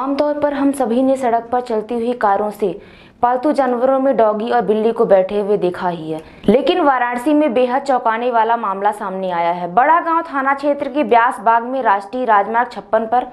आमतौर पर हम सभी ने सड़क पर चलती हुई कारों से पालतू जानवरों में डॉगी और बिल्ली को बैठे हुए देखा ही है। लेकिन वाराणसी में बेहद चौंकाने वाला मामला सामने आया है। बड़ा गाँव थाना क्षेत्र के ब्यास बाग में राष्ट्रीय राजमार्ग छप्पन पर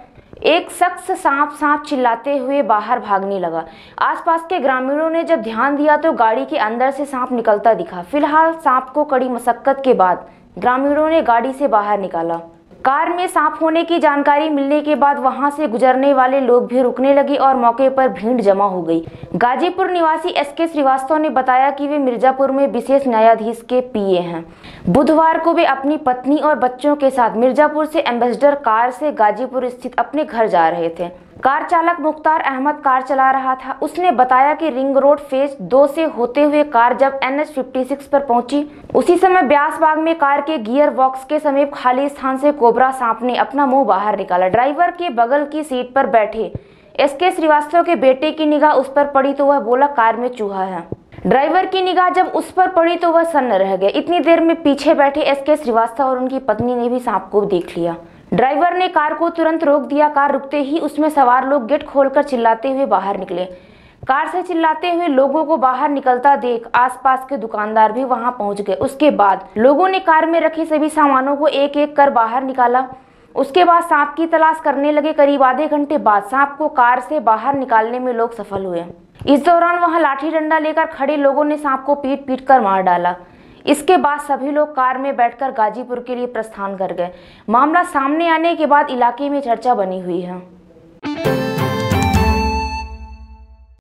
एक शख्स सांप सांप चिल्लाते हुए बाहर भागने लगा। आसपास के ग्रामीणों ने जब ध्यान दिया तो गाड़ी के अंदर से सांप निकलता दिखा। फ़िलहाल सांप को कड़ी मशक्कत के बाद ग्रामीणों ने गाड़ी से बाहर निकाला। कार में सांप होने की जानकारी मिलने के बाद वहाँ से गुजरने वाले लोग भी रुकने लगे और मौके पर भीड़ जमा हो गई। गाजीपुर निवासी एस के श्रीवास्तव ने बताया कि वे मिर्जापुर में विशेष न्यायाधीश के पीए हैं। बुधवार को वे अपनी पत्नी और बच्चों के साथ मिर्जापुर से एम्बेसडर कार से गाजीपुर स्थित अपने घर जा रहे थे। कार चालक मुख्तार अहमद कार चला रहा था। उसने बताया कि रिंग रोड फ़ेज़ दो से होते हुए कार जब एन एच पर पहुँची, उसी समय ब्यास बाग में कार के गियर बॉक्स के समीप खाली स्थान से कोबरा सांप ने अपना मुँह बाहर निकाला। ड्राइवर के बगल की सीट पर बैठे एस के श्रीवास्तव के बेटे की निगाह उस पर पड़ी तो वह बोला, कार में चूहा है। ड्राइवर की निगाह जब उस पर पड़ी तो वह सन्न रह गए। इतनी देर में पीछे बैठे एस के श्रीवास्तव और उनकी पत्नी ने भी सांप को देख लिया। ड्राइवर ने कार को तुरंत रोक दिया। कार रुकते ही उसमें सवार लोग गेट खोलकर चिल्लाते हुए बाहर निकले। कार से चिल्लाते हुए लोगों को बाहर निकलता देख आसपास के दुकानदार भी वहाँ पहुँच गए। उसके बाद लोगों ने कार में रखे सभी सामानों को एक एक कर बाहर निकाला। उसके बाद सांप की तलाश करने लगे। करीब आधे घंटे बाद सांप को कार से बाहर निकालने में लोग सफल हुए। इस दौरान वहाँ लाठी डंडा लेकर खड़े लोगों ने सांप को पीट पीट कर मार डाला। इसके बाद सभी लोग कार में बैठकर गाजीपुर के लिए प्रस्थान कर गए। मामला सामने आने के बाद इलाके में चर्चा बनी हुई है।